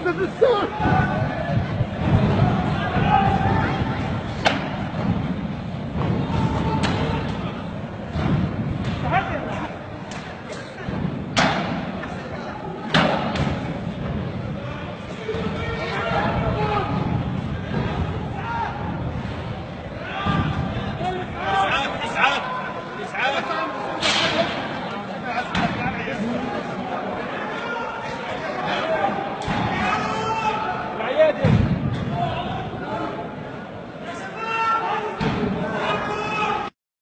força do Sul! Ah!